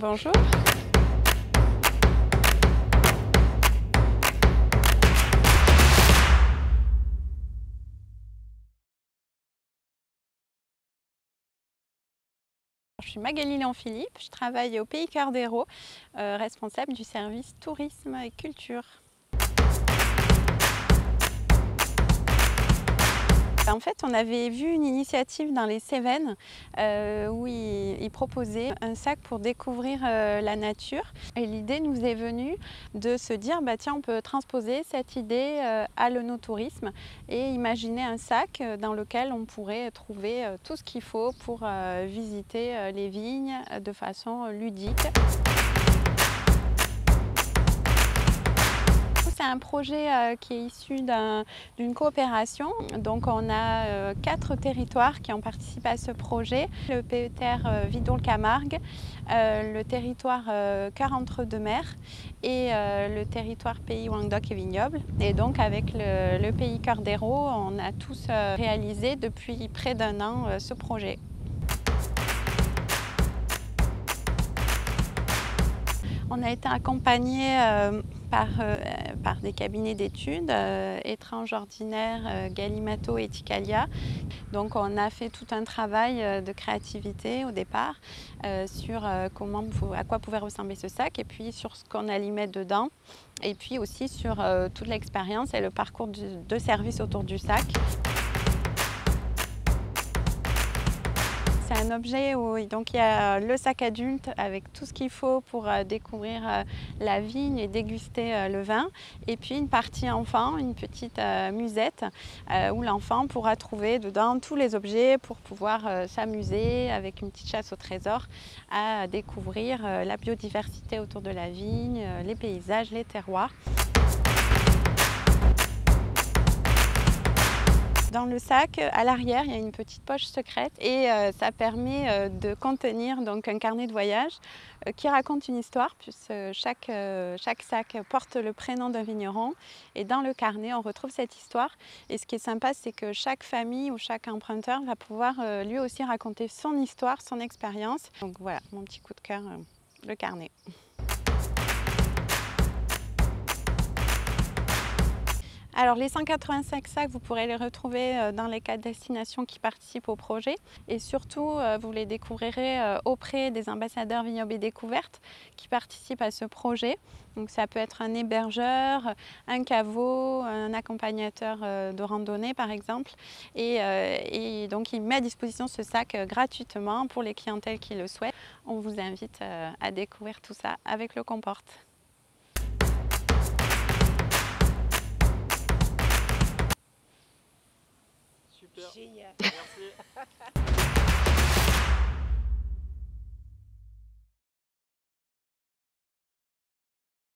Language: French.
Bonjour. Je suis Magali Léon-Philippe, je travaille au Pays Cœur euh, responsable du service tourisme et culture. En fait, on avait vu une initiative dans les Cévennes euh, où ils, proposaient un sac pour découvrir euh, la nature. Et l'idée nous est venue de se dire, bah, tiens, on peut transposer cette idée euh, à l'onotourisme et imaginer un sac dans lequel on pourrait trouver tout ce qu'il faut pour visiter les vignes de façon ludique. Un projet euh, qui est issu d'une coopération. Donc on a euh, quatre territoires qui ont participé à ce projet. Le PETR euh, Vidol-Camargue, le territoire Cœur entre deux mers et le territoire Pays Languedoc et Vignoble. Et donc avec le, Pays Cœur d'Hérault, on a tous réalisé depuis près d'un an ce projet. On a été accompagné par, des cabinets d'études, euh, Étrange Ordinaire, euh, Galimato et Ticalia. Donc on a fait tout un travail de créativité au départ sur à quoi pouvait ressembler ce sac et puis sur ce qu'on allait mettre dedans et puis aussi sur toute l'expérience et le parcours de service autour du sac. Un objet où donc, il y a le sac adulte avec tout ce qu'il faut pour euh, découvrir euh, la vigne et déguster euh, le vin. Et puis une partie enfant, une petite musette où l'enfant pourra trouver dedans tous les objets pour pouvoir s'amuser avec une petite chasse au trésor à découvrir la biodiversité autour de la vigne, les paysages, les terroirs. Dans le sac, à l'arrière, il y a une petite poche secrète et euh, ça permet euh, de contenir donc, un carnet de voyage euh, qui raconte une histoire puisque chaque, chaque sac porte le prénom d'un vigneron et dans le carnet, on retrouve cette histoire. Et ce qui est sympa, c'est que chaque famille ou chaque emprunteur va pouvoir lui aussi raconter son histoire, son expérience. Donc voilà, mon petit coup de cœur, le carnet. Alors les 185 sacs, vous pourrez les retrouver euh, dans les quatre destinations qui participent au projet. Et surtout, euh, vous les découvrirez euh, auprès des ambassadeurs Vignoble et Découverte qui participent à ce projet. Donc ça peut être un hébergeur, un caveau, un accompagnateur de randonnée par exemple. Et, donc il met à disposition ce sac gratuitement pour les clientèles qui le souhaitent. On vous invite à découvrir tout ça avec le Comporte. Merci.